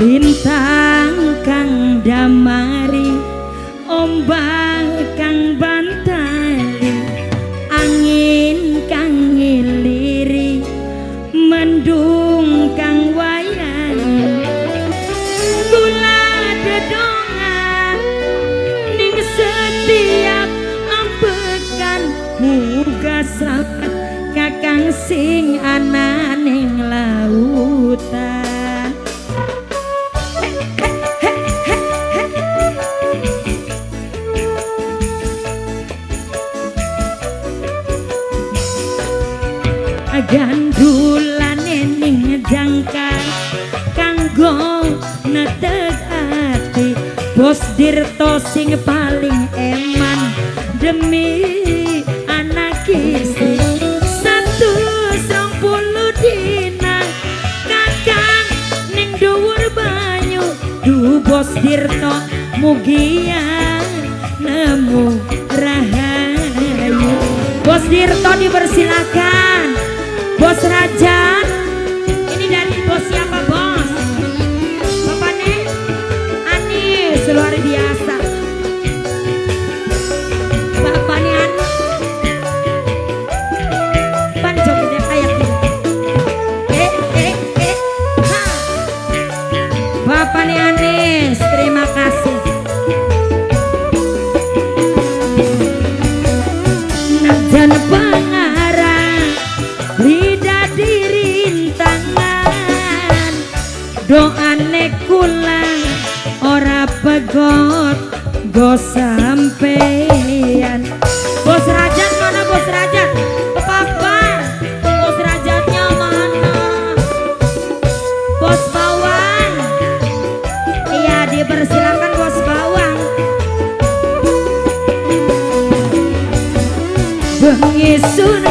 lintang kang damari ombak kang bantali angin kang ngiliri mendung kang wayang. Kula dedongan ning setiap ampekan muga kakang sing anan gandulane ning jangkar kanggo netek ati. Bos dirto sing paling eman demi anak istri satu song puluh dina kakang ning dhuwur banyu. Du bos dirto mugia nemu rahayu. Bos dirto dipersilakan bos raja. Ini dari bos siapa bos? Bapak nih Anis luar biasa doane kula ora pegot go sampeyan. Bos rajat mana bos rajat? Kepapar bos rajatnya mana? Bos bawang. Iya dipersilakan bos bawang. Bengi sun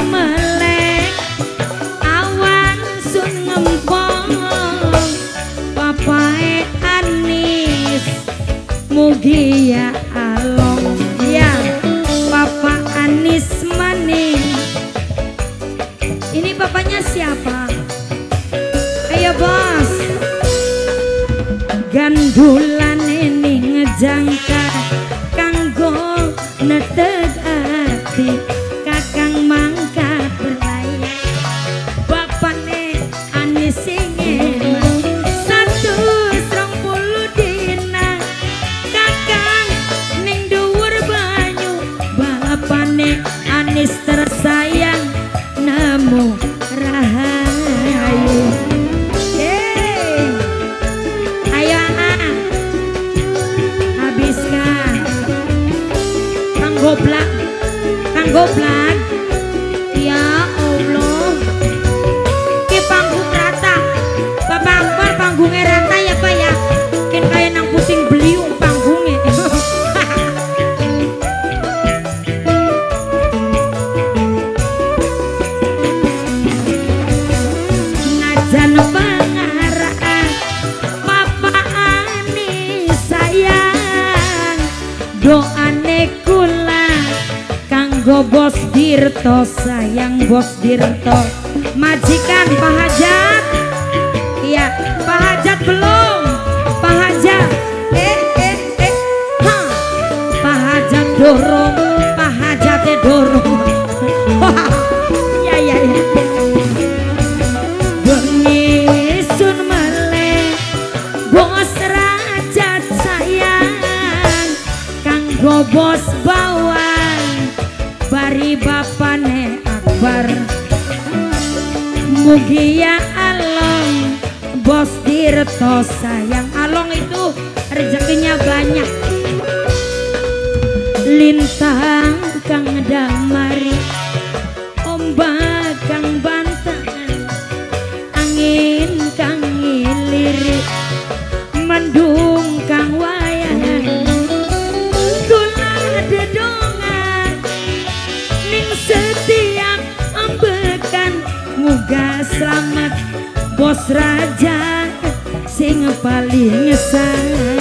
ya along ya papa anis maning ini bapaknya siapa? Ayo bos. Gandulan ini ngejangka kanggo netek goblak, kang goblak. Bos Dirto sayang bos Dirto. Majikan Pak Hajat. Iya Pak Hajat belum. Pak Hajat. Eh eh eh. Ha. Pak Hajat dorong Pak Hajatnya dorong. Ya ya ya. Bos rajat sayang. Bawang Mugi ya along. Bos dirto sayang Along itu rezekinya banyak. Lintang kang damari selamat bos raja sing paling sayang